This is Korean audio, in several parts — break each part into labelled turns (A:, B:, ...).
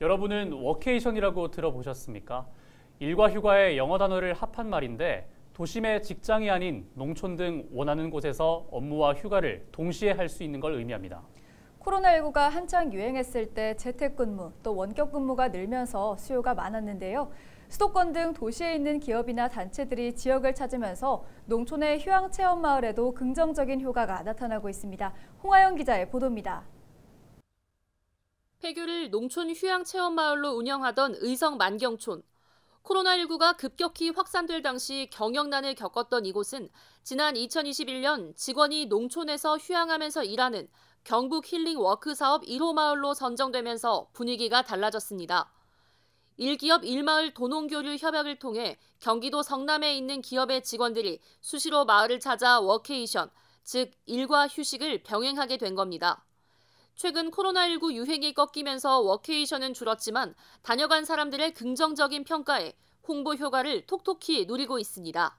A: 여러분은 워케이션이라고 들어보셨습니까? 일과 휴가의 영어 단어를 합한 말인데 도심의 직장이 아닌 농촌 등 원하는 곳에서 업무와 휴가를 동시에 할 수 있는 걸 의미합니다.
B: 코로나19가 한창 유행했을 때 재택근무 또 원격근무가 늘면서 수요가 많았는데요. 수도권 등 도시에 있는 기업이나 단체들이 지역을 찾으면서 농촌의 휴양 체험 마을에도 긍정적인 효과가 나타나고 있습니다. 홍하영 기자의 보도입니다.
C: 폐교를 농촌 휴양 체험 마을로 운영하던 의성 만경촌. 코로나19가 급격히 확산될 당시 경영난을 겪었던 이곳은 지난 2021년 직원이 농촌에서 휴양하면서 일하는 경북 힐링 워크 사업 1호 마을로 선정되면서 분위기가 달라졌습니다. 1기업 1마을 도농교류 협약을 통해 경기도 성남에 있는 기업의 직원들이 수시로 마을을 찾아 워케이션, 즉 일과 휴식을 병행하게 된 겁니다. 최근 코로나19 유행이 꺾이면서 워케이션은 줄었지만 다녀간 사람들의 긍정적인 평가에 홍보 효과를 톡톡히 누리고 있습니다.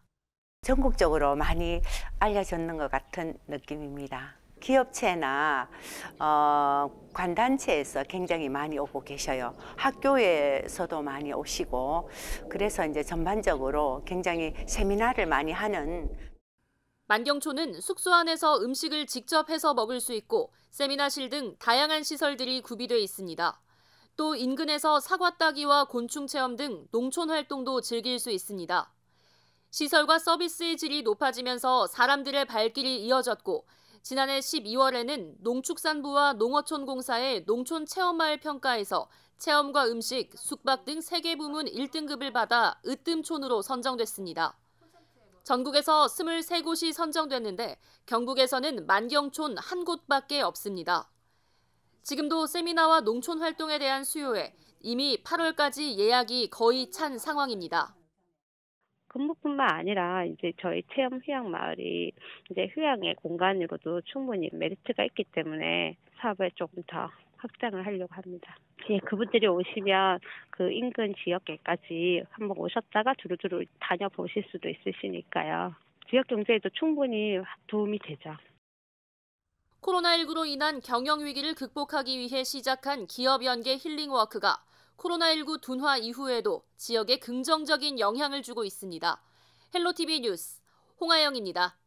D: 전국적으로 많이 알려졌는 것 같은 느낌입니다. 기업체나 어, 관단체에서 굉장히 많이 오고 계셔요. 학교에서도 많이 오시고 그래서 이제 전반적으로 굉장히 세미나를 많이 하는
C: 만경촌은 숙소 안에서 음식을 직접 해서 먹을 수 있고 세미나실 등 다양한 시설들이 구비돼 있습니다. 또 인근에서 사과 따기와 곤충 체험 등 농촌 활동도 즐길 수 있습니다. 시설과 서비스의 질이 높아지면서 사람들의 발길이 이어졌고 지난해 12월에는 농축산부와 농어촌공사의 농촌 체험마을 평가에서 체험과 음식, 숙박 등 3개 부문 1등급을 받아 으뜸촌으로 선정됐습니다. 전국에서 23곳이 선정됐는데 경북에서는 만경촌 한 곳밖에 없습니다. 지금도 세미나와 농촌 활동에 대한 수요에 이미 8월까지 예약이 거의 찬 상황입니다.
E: 근무뿐만 아니라 이제 저희 체험 휴양 마을이 이제 휴양의 공간으로도 충분히 메리트가 있기 때문에 사업을 조금 더 확장을 하려고 합니다. 예, 그분들이 오시면 그 인근 지역에까지 한번 오셨다가 두루두루 다녀보실 수도 있으시니까요. 지역 경제에도 충분히 도움이 되죠.
C: 코로나19로 인한 경영 위기를 극복하기 위해 시작한 기업 연계 힐링워크가 코로나19 둔화 이후에도 지역에 긍정적인 영향을 주고 있습니다. 헬로티비 뉴스 홍아영입니다.